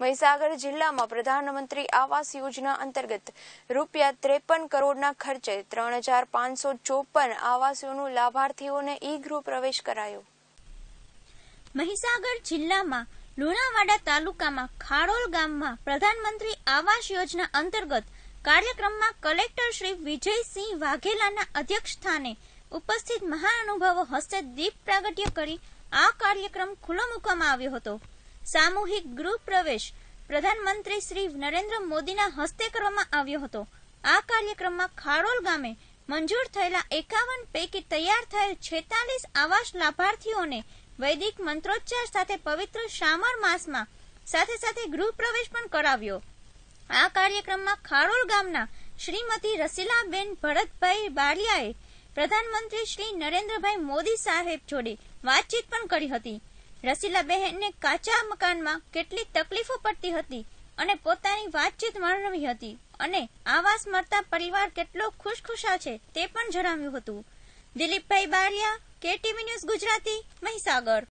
મહીસાગર જિલ્લામાં પ્રધાનમંત્રી આવાસ યોજના અંતર્ગત રૂપિયા ત્રેપન કરોડના ખર્ચે ત્રણ હજાર પાંચસો ચોપન આવાસોનું લાભાર્થીઓને ઈ ગૃહ પ્રવેશ કરાયો. મહીસાગર જિલ્લામાં લુણાવાડા તાલુકામાં ખારોલ ગામમાં પ્રધાનમંત્રી આવાસ યોજના અંતર્ગત કાર્યક્રમમાં કલેક્ટર શ્રી વિજયસિંહ વાઘેલાના અધ્યક્ષસ્થાને ઉપસ્થિત મહાનુભાવો હસ્તે દીપ પ્રાગટ્ય કરી આ કાર્યક્રમ ખુલ્લો મૂકવામાં આવ્યો હતો. સામૂહિક ગૃહ પ્રવેશ પ્રધાનમંત્રી શ્રી નરેન્દ્ર મોદીના હસ્તે કરવામાં આવ્યો હતો. આ કાર્યક્રમમાં ખારોલ ગામે મંજૂર થયેલા એકાવન પૈકી તૈયાર થયેલ છેતાલીસ આવાસ લાભાર્થીઓને વૈદિક મંત્રોચ્ચાર સાથે પવિત્ર શામર માસમાં સાથે સાથે ગૃહ પ્રવેશ પણ કરાવ્યો. આ કાર્યક્રમમાં ખારોલ ગામના શ્રીમતી રસીલાબેન ભરતભાઈ બાળિયાએ પ્રધાનમંત્રી શ્રી નરેન્દ્રભાઈ મોદી સાહેબ જોડે વાતચીત પણ કરી હતી. રસીલાબહેનને કાચા મકાનમાં કેટલી તકલીફો પડતી હતી અને પોતાની વાતચીત વર્ણવી હતી. અને આવાસ મળતા પરિવાર કેટલો ખુશખુશા છે તે પણ જણાવ્યું હતું. Dilipbhai Baria, KTV news Gujarati, Mahisagar.